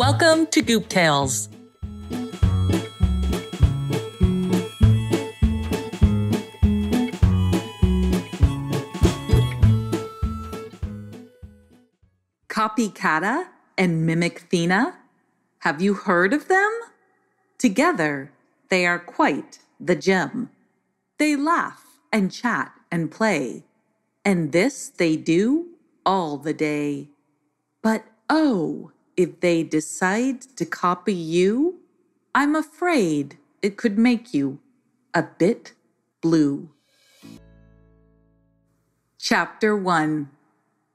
Welcome to Goop Tales. Copycata and Mimicfina? Have you heard of them? Together, they are quite the gem. They laugh and chat and play, and this they do all the day. But oh, if they decide to copy you, I'm afraid it could make you a bit blue. Chapter 1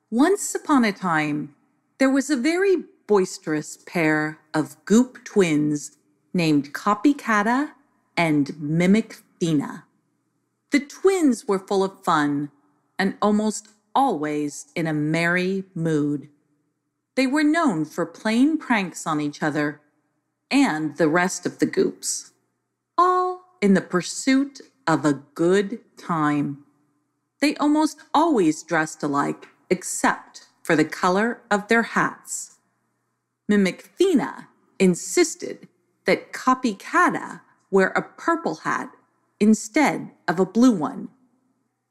Once upon a time, there was a very boisterous pair of goop twins named Copycata and Mimicfina. The twins were full of fun and almost always in a merry mood. They were known for playing pranks on each other and the rest of the goops, all in the pursuit of a good time. They almost always dressed alike, except for the color of their hats. Mimicfina insisted that Copycata wear a purple hat instead of a blue one.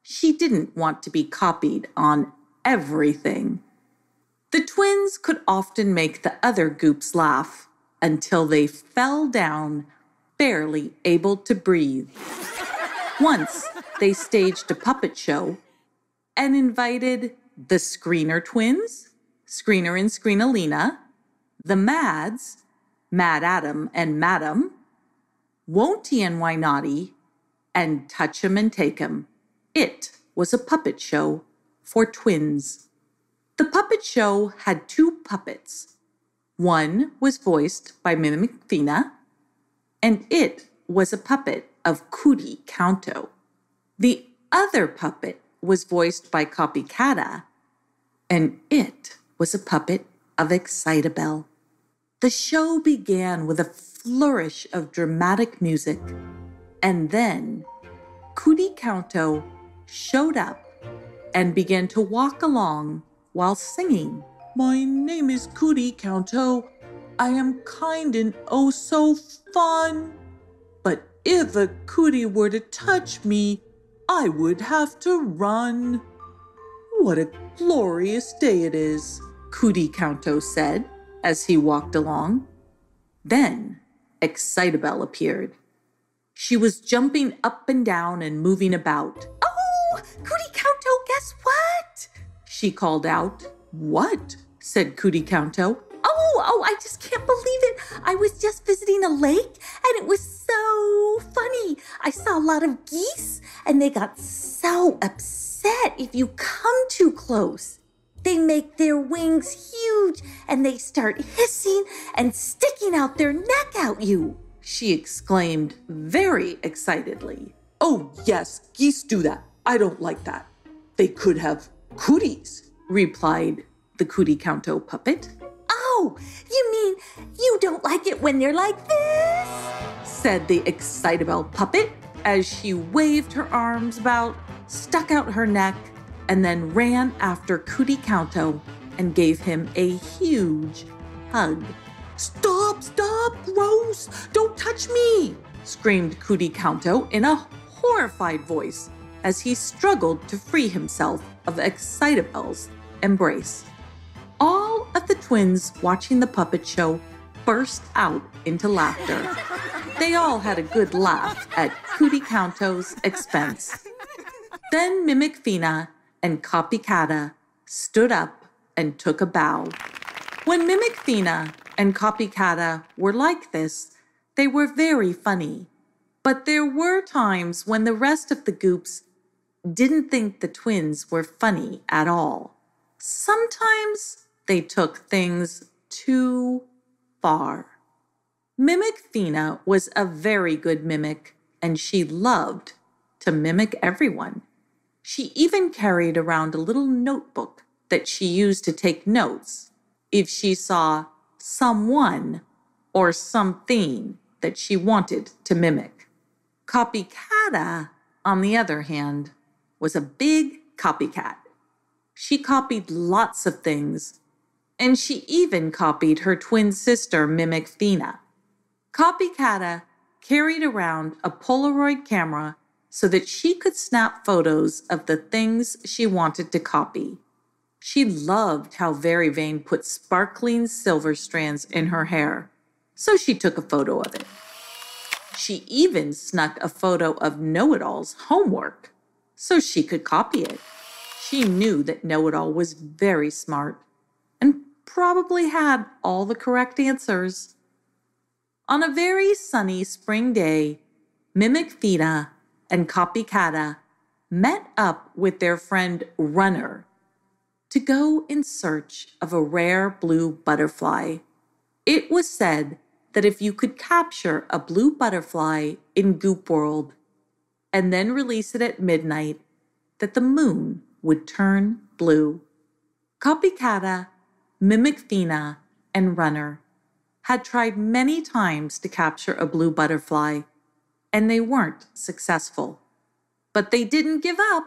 She didn't want to be copied on everything. The twins could often make the other goops laugh until they fell down, barely able to breathe. Once they staged a puppet show and invited the Screener twins, Screener and Screenalina, the Mads, Mad Adam and Madam, Won'ty and Why Wynotty, and Touch 'em and Take 'em. It was a puppet show for twins. The puppet show had two puppets. One was voiced by Mimicfina, and it was a puppet of Cootie Counto. The other puppet was voiced by Copycata, and it was a puppet of Excitable. The show began with a flourish of dramatic music, and then Cootie Counto showed up and began to walk along while singing. My name is Cootie Counto. I am kind and oh so fun. But if a cootie were to touch me, I would have to run. What a glorious day it is, Cootie Counto said as he walked along. Then Excitable appeared. She was jumping up and down and moving about. Oh, Cootie Counto, guess what? She called out. What? said Cootie Counto. Oh, oh, I just can't believe it. I was just visiting a lake and it was so funny. I saw a lot of geese and they got so upset if you come too close. They make their wings huge and they start hissing and sticking out their neck at you she exclaimed very excitedly. Oh, yes, geese do that. I don't like that. They could have cooties, replied the Cootie Counto puppet. Oh, you mean you don't like it when they're like this? said the excitable puppet as she waved her arms about, stuck out her neck, and then ran after Cootie Counto and gave him a huge hug. Stop, stop, gross! Don't touch me! screamed Cootie Counto in a horrified voice as he struggled to free himself of Excitable's embrace. All of the twins watching the puppet show burst out into laughter. They all had a good laugh at Cootie Counto's expense. Then Mimicfina and Copycata stood up and took a bow. When Mimicfina and Copycata were like this, they were very funny. But there were times when the rest of the goops didn't think the twins were funny at all. Sometimes they took things too far. Mimicfina was a very good mimic, and she loved to mimic everyone. She even carried around a little notebook that she used to take notes if she saw someone or something that she wanted to mimic. Copycata, on the other hand, was a big copycat. She copied lots of things, And she even copied her twin sister, Mimic Fina. Copycata carried around a Polaroid camera so that she could snap photos of the things she wanted to copy. She loved how Very Vain put sparkling silver strands in her hair, so she took a photo of it. She even snuck a photo of Know It All's homework so she could copy it. She knew that Know It All was very smart and probably had all the correct answers. On a very sunny spring day, Mimic Fina and Copycata met up with their friend Runner to go in search of a rare blue butterfly. It was said that if you could capture a blue butterfly in Goop World and then release it at midnight, that the moon would turn blue. Copycata, Mimic Fina, and Runner had tried many times to capture a blue butterfly, and they weren't successful. But they didn't give up.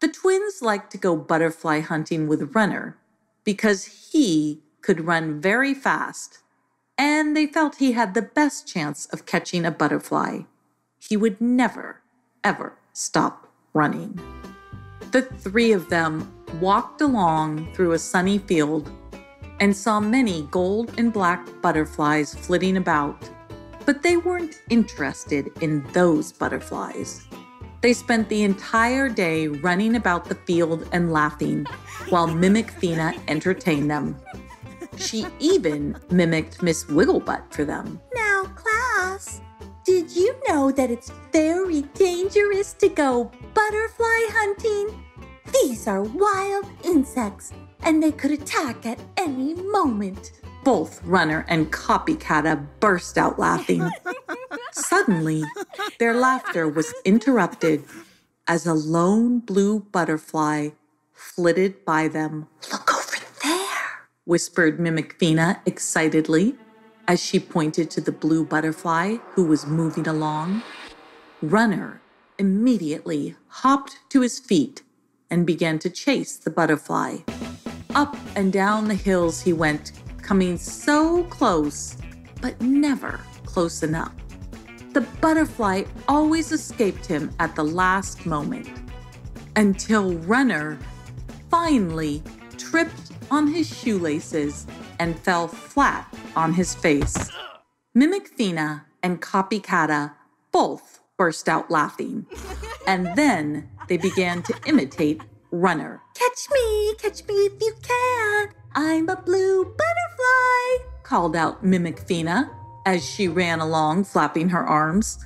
The twins liked to go butterfly hunting with Runner because he could run very fast and they felt he had the best chance of catching a butterfly. He would never, ever stop running. The three of them walked along through a sunny field and saw many gold and black butterflies flitting about, but they weren't interested in those butterflies. They spent the entire day running about the field and laughing while Mimic Fina entertained them. She even mimicked Miss Wigglebutt for them. Now, class, did you know that it's very dangerous to go butterfly hunting? These are wild insects, and they could attack at any moment. Both Runner and Copycata burst out laughing. Suddenly, their laughter was interrupted as a lone blue butterfly flitted by them. Look over there, whispered Mimicfina excitedly as she pointed to the blue butterfly who was moving along. Runner immediately hopped to his feet and began to chase the butterfly. Up and down the hills he went, coming so close, but never close enough. The butterfly always escaped him at the last moment until Runner finally tripped on his shoelaces and fell flat on his face. Mimic Fina and Copycata both burst out laughing, and then they began to imitate Runner. Catch me, catch me if you can. I'm a blue butterfly, called out Mimic Fina as she ran along, flapping her arms.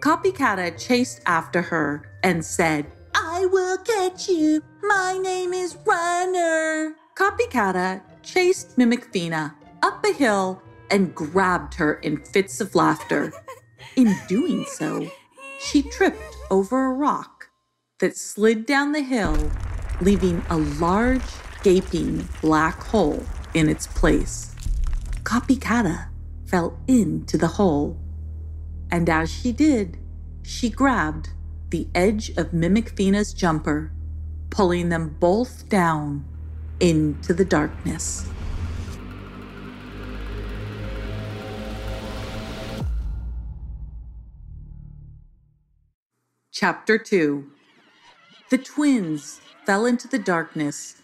Copycata chased after her and said, I will catch you. My name is Runner. Copycata chased Mimic Fina up a hill and grabbed her in fits of laughter. In doing so, she tripped over a rock that slid down the hill, leaving a large, gaping black hole in its place. Copycata fell into the hole, and as she did, she grabbed the edge of Mimic Fina's jumper, pulling them both down into the darkness. Chapter 2 The twins fell into the darkness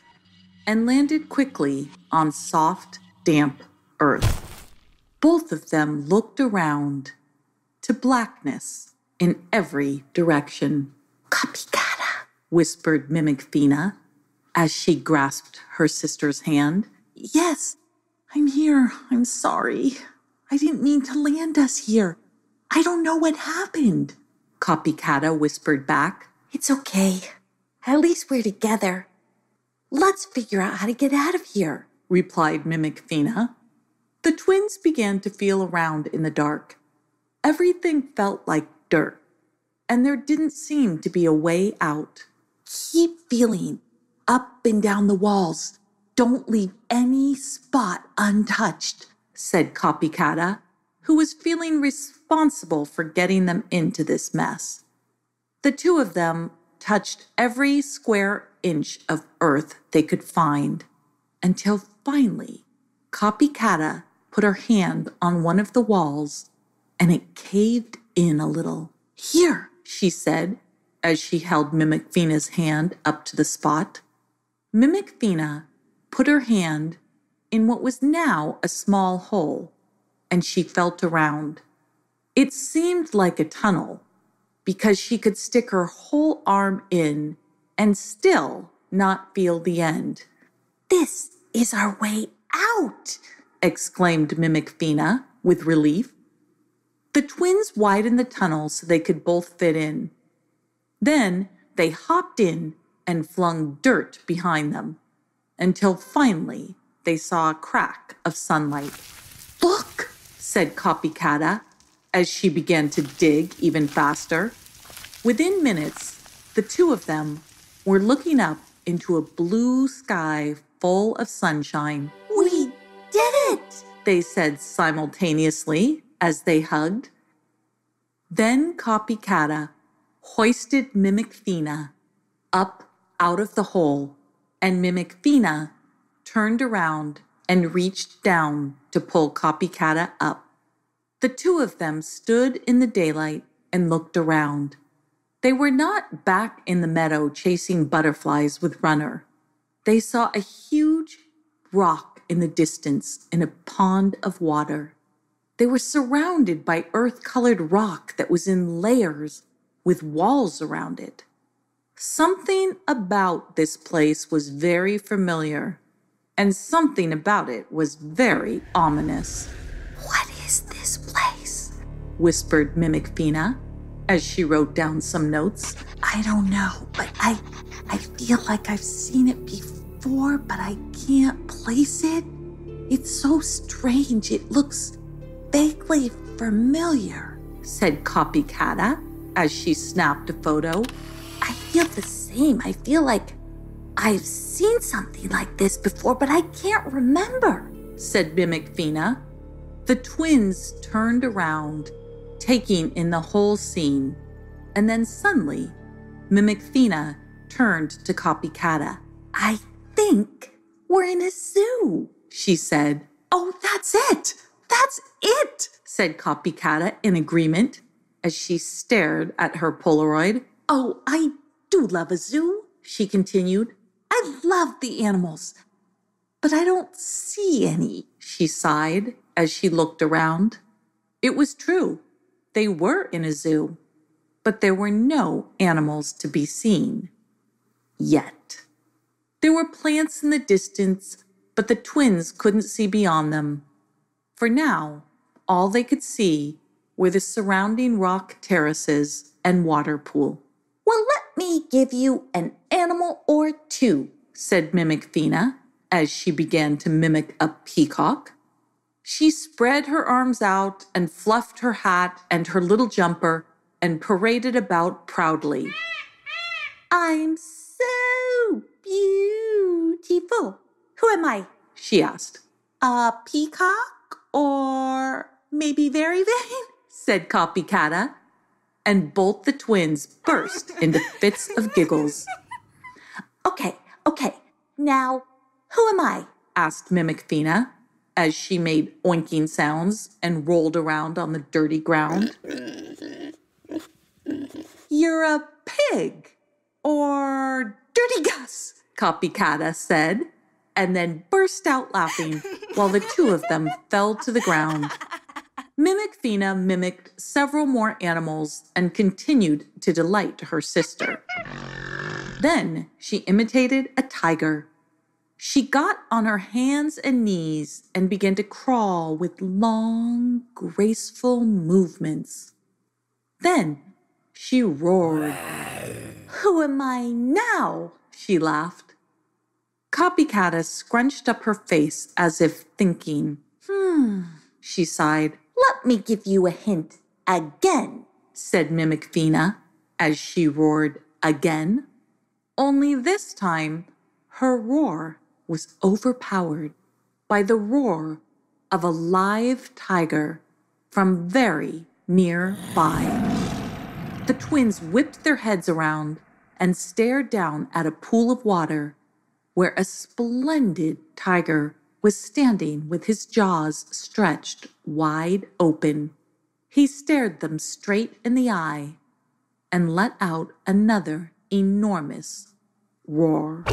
and landed quickly on soft, damp earth. Both of them looked around to blackness in every direction. Copycata, whispered Mimic Fina as she grasped her sister's hand. Yes, I'm here. I'm sorry. I didn't mean to land us here. I don't know what happened. Copycata whispered back. It's okay. At least we're together. Let's figure out how to get out of here, replied Mimic Fina. The twins began to feel around in the dark. Everything felt like dirt, and there didn't seem to be a way out. Keep feeling up and down the walls. Don't leave any spot untouched, said Copycata, who was feeling responsible for getting them into this mess. The two of them touched every square inch of earth they could find. until finally Copycata put her hand on one of the walls and it caved in a little. Here, she said as she held Mimic Fina's hand up to the spot. Mimic Fina put her hand in what was now a small hole and she felt around. It seemed like a tunnel because she could stick her whole arm in and still not feel the end. This is our way out, exclaimed Mimic Fina with relief. The twins widened the tunnel so they could both fit in. Then they hopped in and flung dirt behind them until finally they saw a crack of sunlight. Look, said Copycata as she began to dig even faster. Within minutes, the two of them were looking up into a blue sky full of sunshine. We did it, they said simultaneously as they hugged. Then Copycata hoisted Mimic Fina up out of the hole, and Mimic Fina turned around and reached down to pull Copycata up. The two of them stood in the daylight and looked around. They were not back in the meadow chasing butterflies with Runner. They saw a huge rock in the distance in a pond of water. They were surrounded by earth colored rock that was in layers with walls around it. Something about this place was very familiar, and something about it was very ominous. What is this place? whispered Mimic Fina as she wrote down some notes. I don't know, but I I feel like I've seen it before, but I can't place it. It's so strange. It looks vaguely familiar, said Copycata as she snapped a photo. I feel the same. I feel like I've seen something like this before, but I can't remember, said Mimic Fina. The twins turned around, taking in the whole scene, and then suddenly, Mimic Fina turned to Copycata. I think we're in a zoo, she said. Oh, that's it! That's it! said Copycata in agreement as she stared at her Polaroid. Oh, I do love a zoo, she continued. I love the animals, but I don't see any, she sighed as she looked around. It was true. They were in a zoo, but there were no animals to be seen. Yet. There were plants in the distance, but the twins couldn't see beyond them. For now, all they could see were the surrounding rock terraces and water pool. Well, let me give you an animal or two, said Mimic Fina as she began to mimic a peacock. She spread her arms out and fluffed her hat and her little jumper and paraded about proudly. I'm so beautiful. Who am I? she asked. A peacock or maybe very vain? said Copycata, and both the twins burst into fits of giggles. Okay, okay. Now, who am I? asked Mimic Fina as she made oinking sounds and rolled around on the dirty ground. You're a pig or Dirty Gus, Copycata said, and then burst out laughing while the two of them fell to the ground. Mimic Fina mimicked several more animals and continued to delight her sister. Then she imitated a tiger. She got on her hands and knees and began to crawl with long, graceful movements. Then she roared. Who am I now? She laughed. Copycata scrunched up her face as if thinking. Hmm, she sighed. Let me give you a hint again, said Mimic Fina as she roared again. Only this time, her roar was overpowered by the roar of a live tiger from very nearby. The twins whipped their heads around and stared down at a pool of water where a splendid tiger was standing with his jaws stretched wide open. He stared them straight in the eye and let out another enormous roar.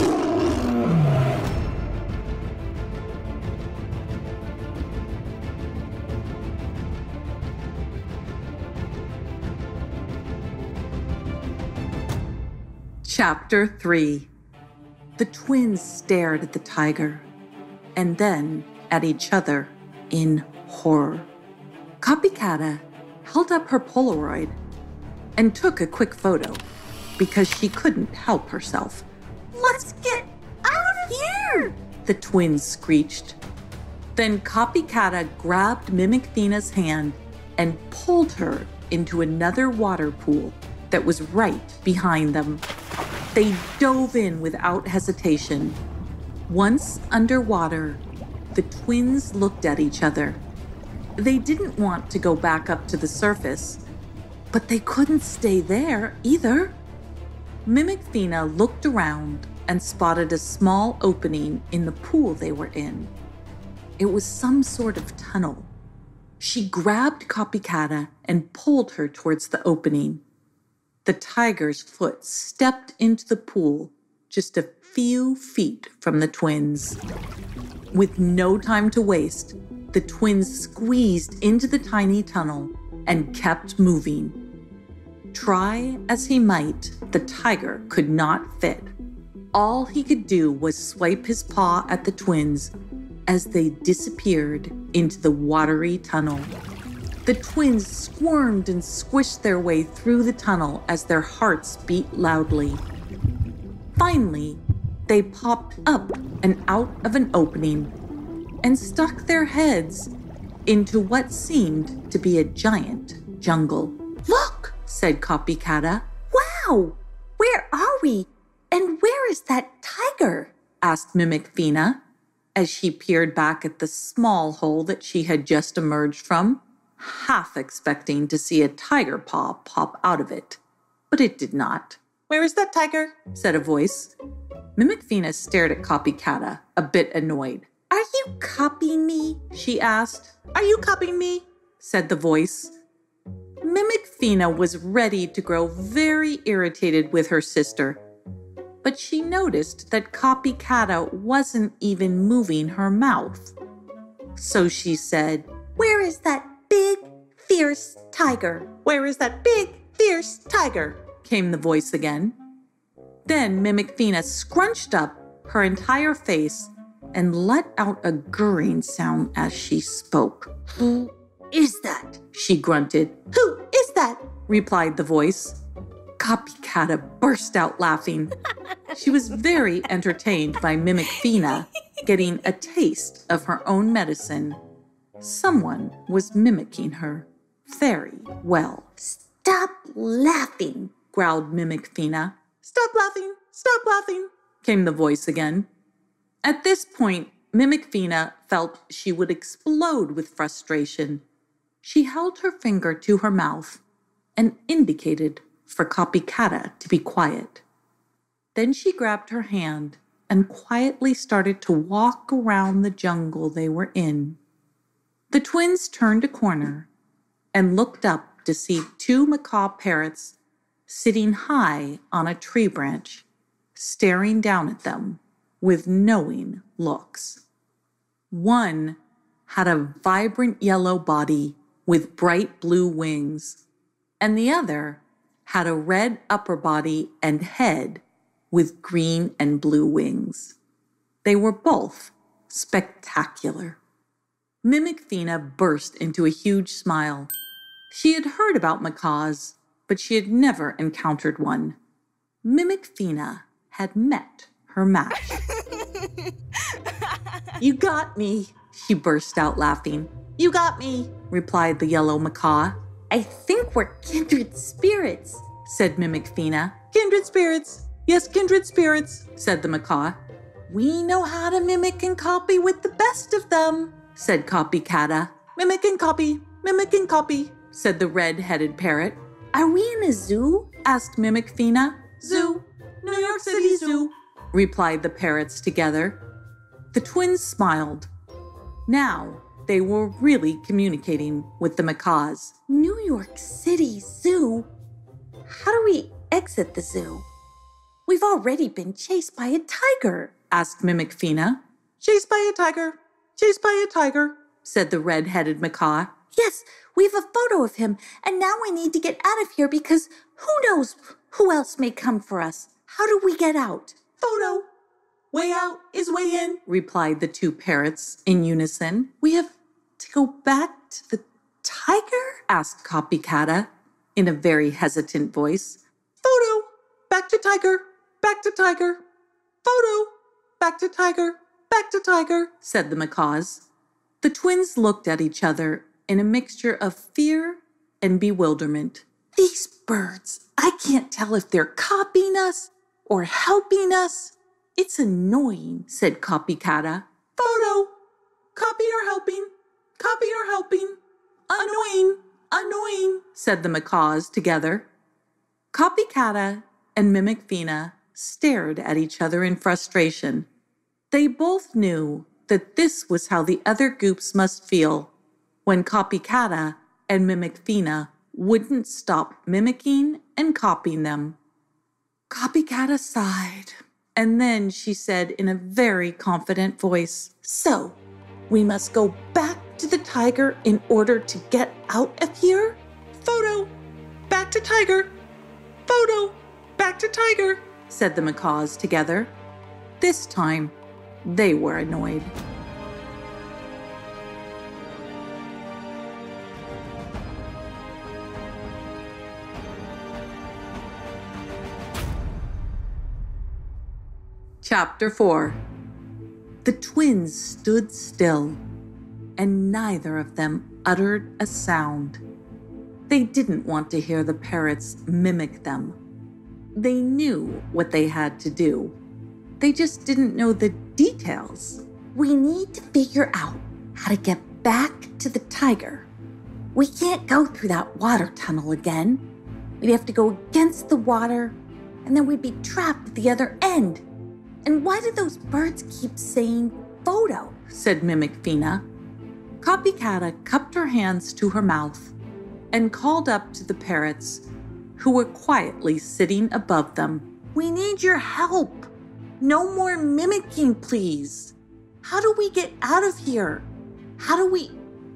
Chapter 3 The twins stared at the tiger and then at each other in horror. Copycata held up her Polaroid and took a quick photo because she couldn't help herself. Let's get out of here! The twins screeched. Then Copycata grabbed Mimic Mimicfina's hand and pulled her into another water pool that was right behind them. They dove in without hesitation. Once underwater, the twins looked at each other. They didn't want to go back up to the surface, but they couldn't stay there either. Mimicfina looked around and spotted a small opening in the pool they were in. It was some sort of tunnel. She grabbed Copycata and pulled her towards the opening. The tiger's foot stepped into the pool just a few feet from the twins. With no time to waste, the twins squeezed into the tiny tunnel and kept moving. Try as he might, the tiger could not fit. All he could do was swipe his paw at the twins as they disappeared into the watery tunnel. The twins squirmed and squished their way through the tunnel as their hearts beat loudly. Finally, they popped up and out of an opening and stuck their heads into what seemed to be a giant jungle. Look, said Copycata. Wow, where are we? And where is that tiger? asked Mimicfina as she peered back at the small hole that she had just emerged from half expecting to see a tiger paw pop out of it. But it did not. Where is that tiger? said a voice. Mimicfina stared at Copycata, a bit annoyed. Are you copying me? she asked. Are you copying me? said the voice. Mimicfina was ready to grow very irritated with her sister, but she noticed that Copycata wasn't even moving her mouth. So she said, Where is that big, fierce tiger. Where is that big, fierce tiger? Came the voice again. Then Mimicfina scrunched up her entire face and let out a gurring sound as she spoke. Who is that? She grunted. Who is that? replied the voice. Copycata burst out laughing. she was very entertained by Mimicfina getting a taste of her own medicine Someone was mimicking her very well. Stop laughing, growled Mimicfina. Stop laughing, stop laughing, came the voice again. At this point, Mimicfina felt she would explode with frustration. She held her finger to her mouth and indicated for Copycata to be quiet. Then she grabbed her hand and quietly started to walk around the jungle they were in. The twins turned a corner and looked up to see two macaw parrots sitting high on a tree branch, staring down at them with knowing looks. One had a vibrant yellow body with bright blue wings, and the other had a red upper body and head with green and blue wings. They were both spectacular. Mimicfina burst into a huge smile. She had heard about macaws, but she had never encountered one. Mimic Mimicfina had met her match. you got me, she burst out laughing. You got me, replied the yellow macaw. I think we're kindred spirits, said Mimic Mimicfina. Kindred spirits. Yes, kindred spirits, said the macaw. We know how to mimic and copy with the best of them, said Copycata. Mimic and copy, mimic and copy, said the red-headed parrot. Are we in a zoo? asked Mimic Mimicfina. Zoo, New York City Zoo. replied the parrots together. The twins smiled. Now they were really communicating with the macaws. New York City Zoo? How do we exit the zoo? We've already been chased by a tiger, asked Mimic Fina. Chased by a tiger, chased by a tiger, said the red headed macaw. Yes, we have a photo of him, and now we need to get out of here because who knows who else may come for us. How do we get out? Photo. Way out is way in, replied the two parrots in unison. We have to go back to the tiger? asked Copycata in a very hesitant voice. Photo. Back to tiger. Back to tiger. Photo. Back to tiger. Back to tiger, said the macaws. The twins looked at each other in a mixture of fear and bewilderment. These birds, I can't tell if they're copying us or helping us. It's annoying, said Copycata. Photo. Copy or helping. Copy or helping. Annoying. Annoying, said the macaws together. Copycata and Mimic Fina stared at each other in frustration. They both knew that this was how the other goops must feel when Copycata and Mimic Fina wouldn't stop mimicking and copying them. Copycata sighed, and then she said in a very confident voice, So, we must go back to the tiger in order to get out of here? Photo! Back to tiger! Photo! Back to tiger! said the macaws together. This time, they were annoyed. Chapter 4 The twins stood still, and neither of them uttered a sound. They didn't want to hear the parrots mimic them. They knew what they had to do. They just didn't know the details. We need to figure out how to get back to the tiger. We can't go through that water tunnel again. We'd have to go against the water, and then we'd be trapped at the other end. And why do those birds keep saying photo? said Mimic Fina. Copycata cupped her hands to her mouth and called up to the parrots who were quietly sitting above them. We need your help. No more mimicking, please. How do we get out of here? How do we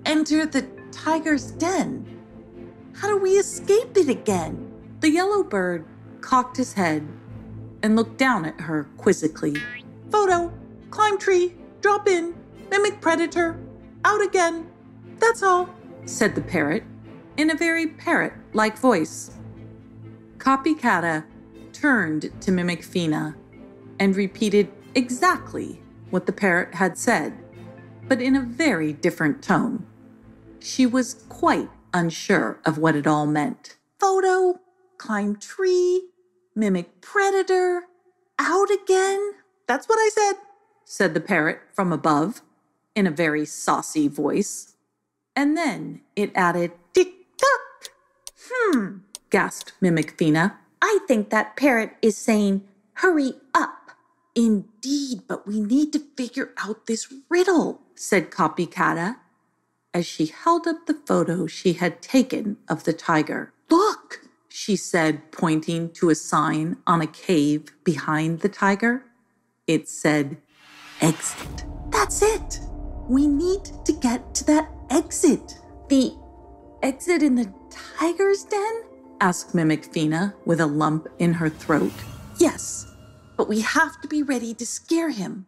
enter the tiger's den? How do we escape it again? The yellow bird cocked his head and looked down at her quizzically. Photo, climb tree, drop in, mimic predator, out again. That's all, said the parrot in a very parrot like voice. Copycata turned to mimic Fina and repeated exactly what the parrot had said, but in a very different tone. She was quite unsure of what it all meant. Photo, climb tree, mimic predator, out again. That's what I said, said the parrot from above in a very saucy voice. And then it added, tick tock. Hmm, gasped Mimic Fina. I think that parrot is saying, hurry up. Indeed, but we need to figure out this riddle, said Copycata as she held up the photo she had taken of the tiger. Look, she said, pointing to a sign on a cave behind the tiger. It said, Exit. That's it. We need to get to that exit. The exit in the tiger's den? asked Mimic Fina with a lump in her throat. Yes, but we have to be ready to scare him.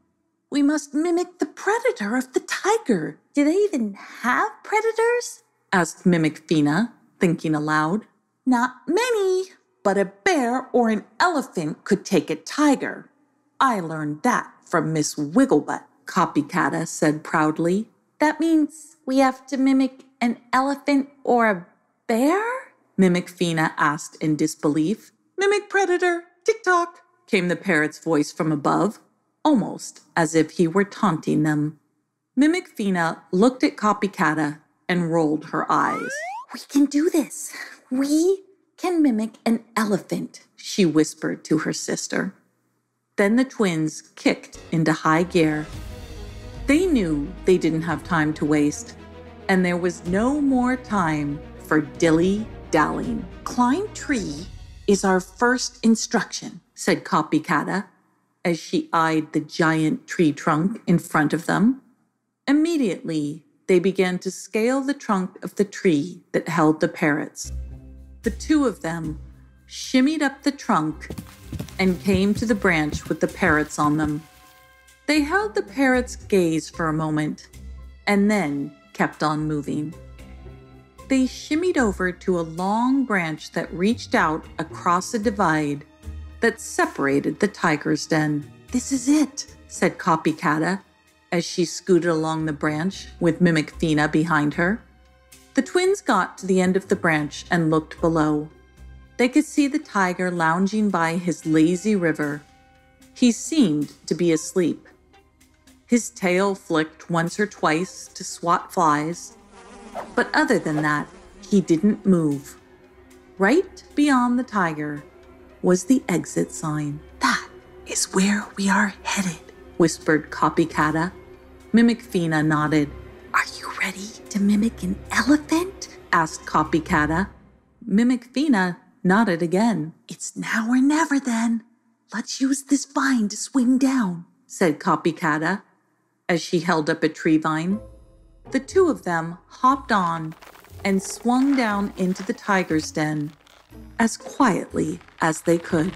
We must mimic the predator of the tiger. Do they even have predators? asked Mimic Fina, thinking aloud. Not many, but a bear or an elephant could take a tiger. I learned that from Miss Wigglebutt, Copycata said proudly. That means we have to mimic an elephant or a bear? Mimic Fina asked in disbelief. Mimic predator, tick tock, came the parrot's voice from above, almost as if he were taunting them. Mimic Fina looked at Copycata and rolled her eyes. We can do this. We can mimic an elephant, she whispered to her sister. Then the twins kicked into high gear. They knew they didn't have time to waste, and there was no more time for dilly dallying. Climb tree is our first instruction, said Copycata as she eyed the giant tree trunk in front of them. Immediately, they began to scale the trunk of the tree that held the parrots. The two of them shimmied up the trunk and came to the branch with the parrots on them. They held the parrot's gaze for a moment and then kept on moving. They shimmied over to a long branch that reached out across a divide that separated the tiger's den. This is it, said Copycata as she scooted along the branch with Mimic Fina behind her. The twins got to the end of the branch and looked below. They could see the tiger lounging by his lazy river. He seemed to be asleep. His tail flicked once or twice to swat flies, but other than that, he didn't move. Right beyond the tiger was the exit sign. That is where we are headed, whispered Copycata. Mimicfina nodded. Are you ready to mimic an elephant? asked Copycata. Mimicfina nodded again. It's now or never then. Let's use this vine to swing down, said Copycata as she held up a tree vine. The two of them hopped on and swung down into the tiger's den as quietly as they could.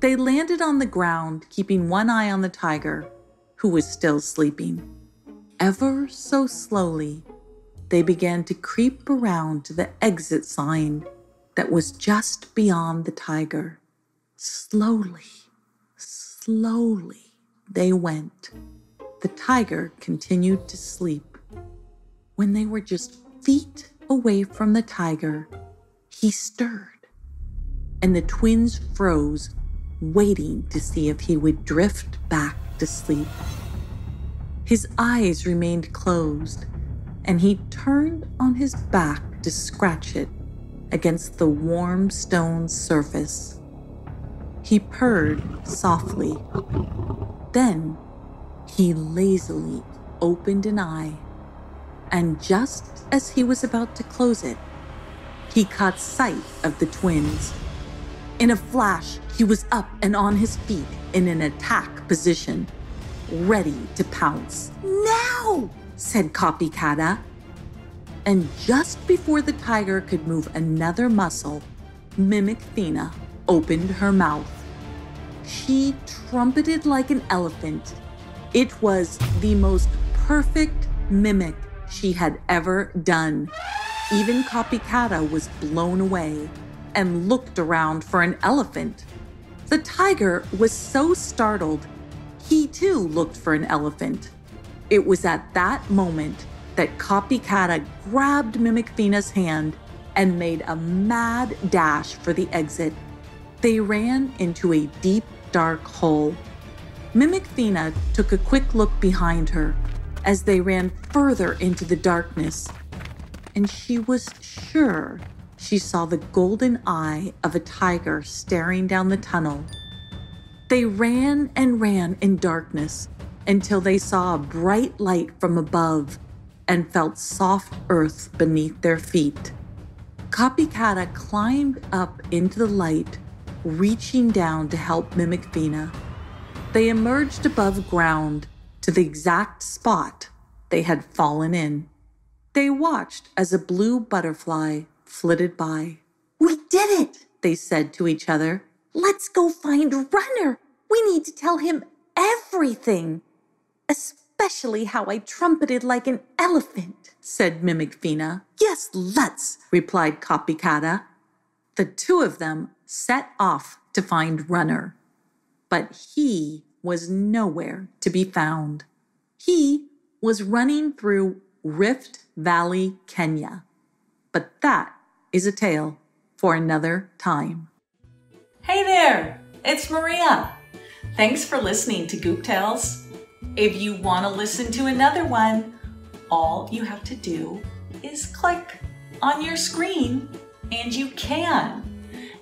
They landed on the ground, keeping one eye on the tiger, who was still sleeping. Ever so slowly, they began to creep around to the exit sign that was just beyond the tiger. Slowly, slowly, they went. The tiger continued to sleep. When they were just feet away from the tiger, he stirred, and the twins froze, waiting to see if he would drift back to sleep. His eyes remained closed, and he turned on his back to scratch it against the warm stone surface. He purred softly. Then he lazily opened an eye, and just as he was about to close it, he caught sight of the twins. In a flash, he was up and on his feet in an attack position, ready to pounce. Now, said Copycata. And just before the tiger could move another muscle, Mimicfina opened her mouth. She trumpeted like an elephant. It was the most perfect mimic she had ever done. Even Copycata was blown away and looked around for an elephant. The tiger was so startled, he too looked for an elephant. It was at that moment that Copycata grabbed Mimicfina's hand and made a mad dash for the exit. They ran into a deep, dark hole. Mimicfina took a quick look behind her as they ran further into the darkness, and she was sure she saw the golden eye of a tiger staring down the tunnel. They ran and ran in darkness until they saw a bright light from above and felt soft earth beneath their feet. Copycata climbed up into the light, reaching down to help Mimicfina. They emerged above ground to the exact spot they had fallen in. They watched as a blue butterfly flitted by. We did it, they said to each other. Let's go find Runner. We need to tell him everything, especially how I trumpeted like an elephant, said Mimic Mimicfina. Yes, let's, replied Copycata. The two of them set off to find Runner, but he was nowhere to be found. He was running through Rift Valley, Kenya. But that is a tale for another time. Hey there, it's Maria. Thanks for listening to Goop Tales. If you want to listen to another one, all you have to do is click on your screen and you can.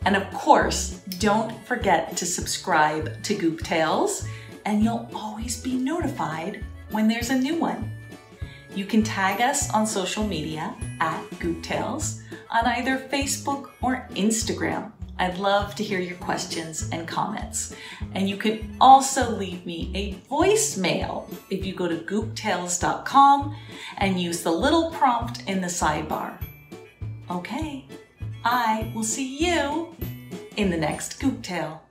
And of course, don't forget to subscribe to Goop Tales, and you'll always be notified when there's a new one. You can tag us on social media at Goop Tales on either Facebook or Instagram. I'd love to hear your questions and comments. And you can also leave me a voicemail if you go to gooptales.com and use the little prompt in the sidebar. Okay, I will see you in the next Goop Tale.